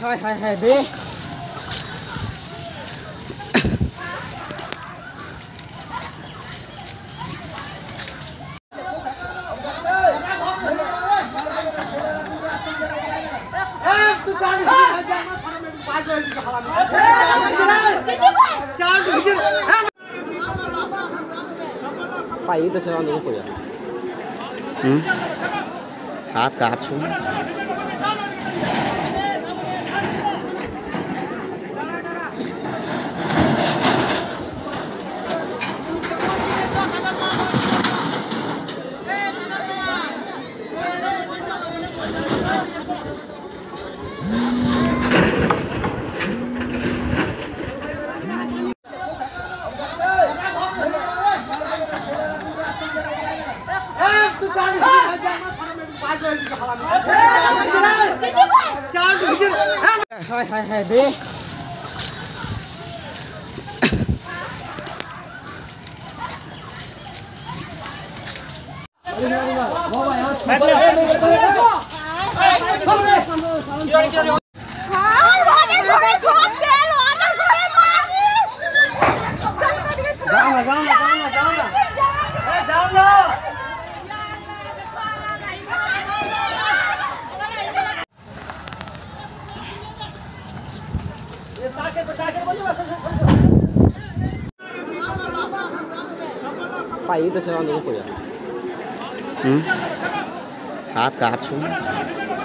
快快快别！哎，都站起！站起！站起！站 आप काट छू cho hai hai hai bé Vamos, vamos, vamos, vamos. पाई तो सेवा नहीं हम्म। हाथ का हाथ छू